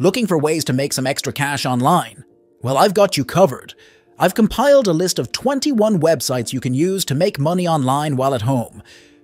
Looking for ways to make some extra cash online? Well, I've got you covered. I've compiled a list of 21 websites you can use to make money online while at home.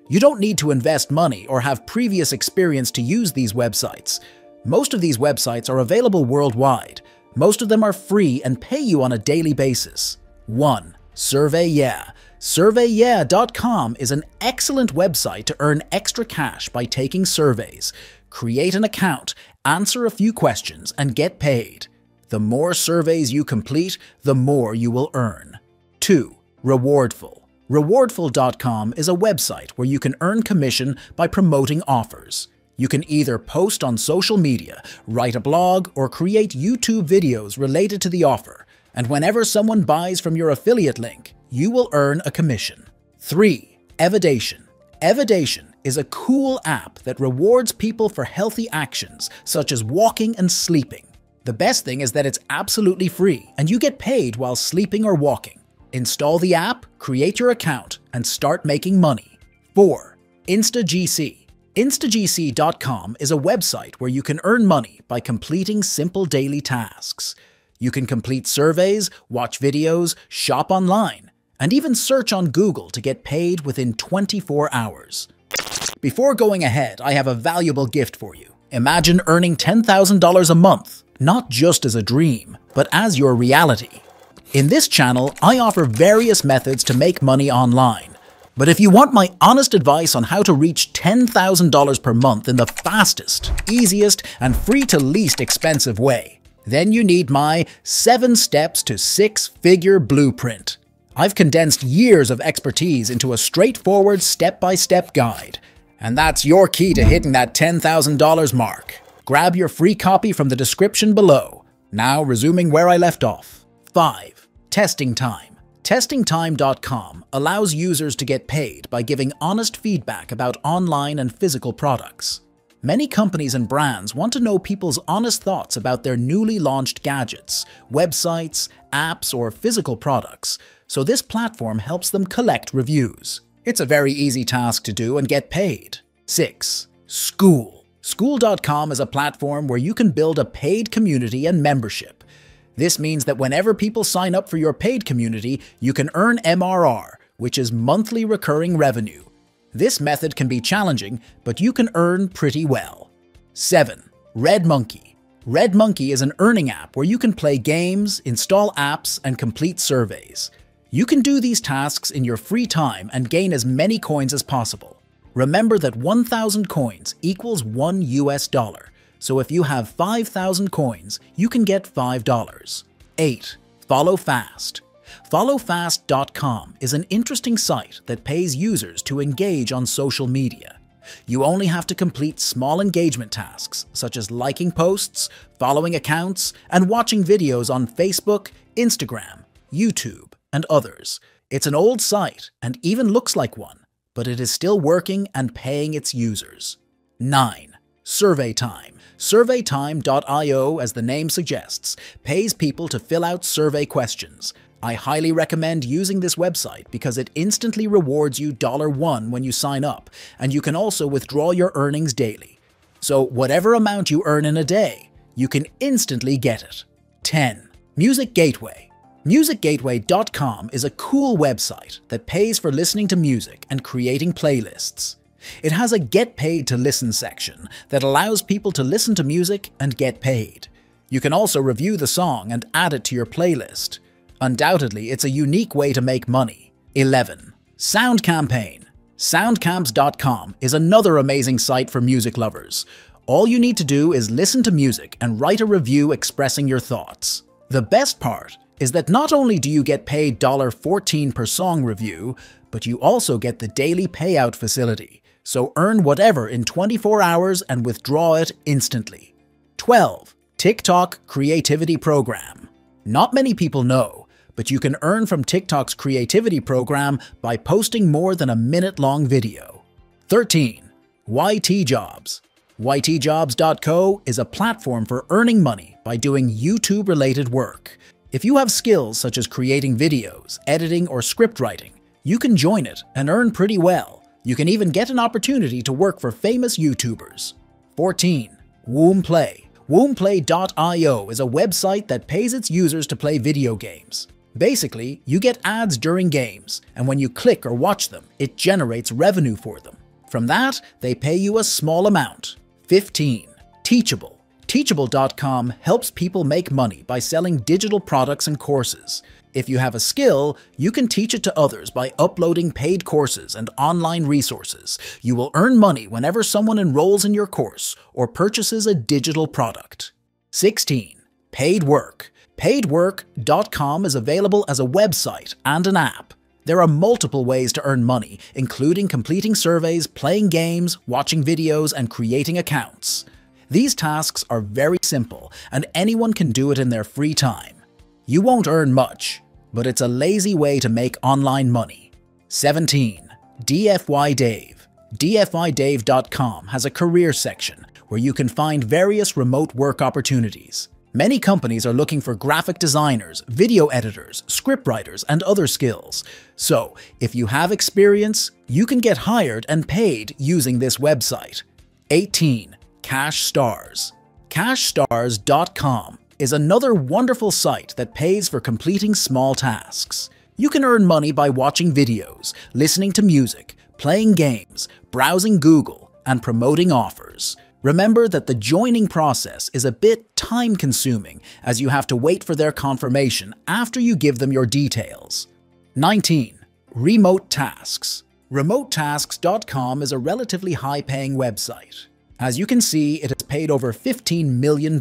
You don't need to invest money or have previous experience to use these websites. Most of these websites are available worldwide. Most of them are free and pay you on a daily basis. 1. Survey Yeah. Surveyeah.com is an excellent website to earn extra cash by taking surveys. Create an account, answer a few questions, and get paid. The more surveys you complete, the more you will earn. 2. Rewardful. Rewardful.com is a website where you can earn commission by promoting offers. You can either post on social media, write a blog, or create YouTube videos related to the offer, and whenever someone buys from your affiliate link, you will earn a commission. 3. Evidation. Evidation is a cool app that rewards people for healthy actions such as walking and sleeping. The best thing is that it's absolutely free and you get paid while sleeping or walking. Install the app, create your account, and start making money. 4. InstaGC. InstaGC.com is a website where you can earn money by completing simple daily tasks. You can complete surveys, watch videos, shop online, and even search on Google to get paid within 24 hours. Before going ahead, I have a valuable gift for you. Imagine earning $10,000 a month not just as a dream, but as your reality. In this channel, I offer various methods to make money online. But if you want my honest advice on how to reach $10,000 per month in the fastest, easiest, and free to least expensive way, then you need my 7 Steps to 6 Figure Blueprint. I've condensed years of expertise into a straightforward step by step guide, and that's your key to hitting that $10,000 mark. Grab your free copy from the description below. Now, resuming where I left off. 5. Testing Time. TestingTime.com allows users to get paid by giving honest feedback about online and physical products. Many companies and brands want to know people's honest thoughts about their newly launched gadgets, websites, apps, or physical products, so this platform helps them collect reviews. It's a very easy task to do and get paid. 6. Skool. Skool.com is a platform where you can build a paid community and membership. This means that whenever people sign up for your paid community, you can earn MRR, which is monthly recurring revenue. This method can be challenging, but you can earn pretty well. 7. Red Monkey. Red Monkey is an earning app where you can play games, install apps, and complete surveys. You can do these tasks in your free time and gain as many coins as possible. Remember that 1,000 coins equals 1 US dollar, so if you have 5,000 coins, you can get $5. 8. Follow Fast. FollowFast.com is an interesting site that pays users to engage on social media. You only have to complete small engagement tasks, such as liking posts, following accounts, and watching videos on Facebook, Instagram, YouTube, and others. It's an old site and even looks like one, but it is still working and paying its users. 9. Survey Time. SurveyTime.io, as the name suggests, pays people to fill out survey questions. I highly recommend using this website because it instantly rewards you $1 when you sign up, and you can also withdraw your earnings daily. So, whatever amount you earn in a day, you can instantly get it. 10. Music Gateway. MusicGateway.com is a cool website that pays for listening to music and creating playlists. It has a Get Paid to Listen section that allows people to listen to music and get paid. You can also review the song and add it to your playlist. Undoubtedly, it's a unique way to make money. 11. Sound Campaign. Soundcamps.com is another amazing site for music lovers. All you need to do is listen to music and write a review expressing your thoughts. The best part is that not only do you get paid $14 per song review, but you also get the daily payout facility, so earn whatever in 24 hours and withdraw it instantly. 12. TikTok Creativity Program. Not many people know, but you can earn from TikTok's creativity program by posting more than a minute-long video. 13. YT Jobs. YTJobs.co is a platform for earning money by doing YouTube-related work. If you have skills such as creating videos, editing, or script writing, you can join it and earn pretty well. You can even get an opportunity to work for famous YouTubers. 14. Womplay. Womplay.io is a website that pays its users to play video games. Basically, you get ads during games, and when you click or watch them, it generates revenue for them. From that, they pay you a small amount. 15. Teachable. Teachable.com helps people make money by selling digital products and courses. If you have a skill, you can teach it to others by uploading paid courses and online resources. You will earn money whenever someone enrolls in your course or purchases a digital product. 16. Paid Work. Paidwork.com is available as a website and an app. There are multiple ways to earn money, including completing surveys, playing games, watching videos, and creating accounts. These tasks are very simple, and anyone can do it in their free time. You won't earn much, but it's a lazy way to make online money. 17. DFY Dave. DFYDave.com has a career section where you can find various remote work opportunities. Many companies are looking for graphic designers, video editors, scriptwriters, and other skills. So, if you have experience, you can get hired and paid using this website. 18. Cash Stars. CashStars.com is another wonderful site that pays for completing small tasks. You can earn money by watching videos, listening to music, playing games, browsing Google, and promoting offers. Remember that the joining process is a bit time consuming as you have to wait for their confirmation after you give them your details. 19. Remote Tasks. Remotasks.com is a relatively high paying website. As you can see, it has paid over $15 million.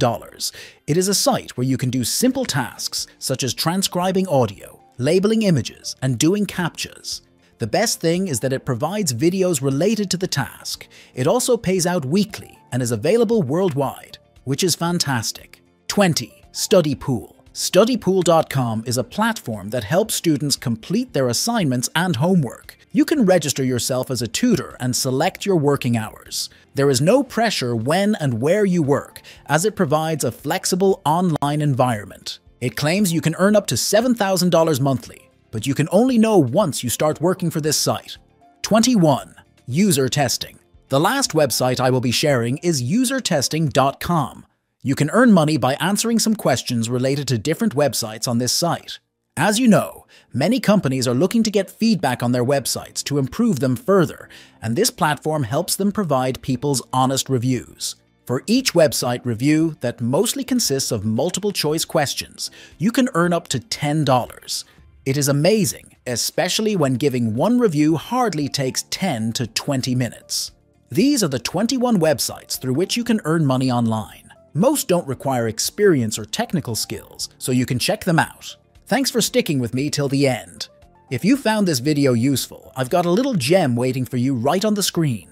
It is a site where you can do simple tasks such as transcribing audio, labeling images, and doing CAPTCHAs. The best thing is that it provides videos related to the task. It also pays out weekly and is available worldwide, which is fantastic. 20. Study Pool. StudyPool.com is a platform that helps students complete their assignments and homework. You can register yourself as a tutor and select your working hours. There is no pressure when and where you work, as it provides a flexible online environment. It claims you can earn up to $7,000 monthly, but you can only know once you start working for this site. 21. User Testing. The last website I will be sharing is usertesting.com. You can earn money by answering some questions related to different websites on this site. As you know, many companies are looking to get feedback on their websites to improve them further, and this platform helps them provide people's honest reviews. For each website review that mostly consists of multiple choice questions, you can earn up to $10. It is amazing, especially when giving one review hardly takes 10 to 20 minutes. These are the 21 websites through which you can earn money online. Most don't require experience or technical skills, so you can check them out. Thanks for sticking with me till the end. If you found this video useful, I've got a little gem waiting for you right on the screen.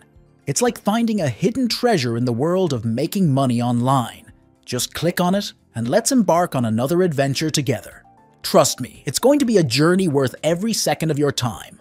It's like finding a hidden treasure in the world of making money online. Just click on it, and let's embark on another adventure together. Trust me, it's going to be a journey worth every second of your time.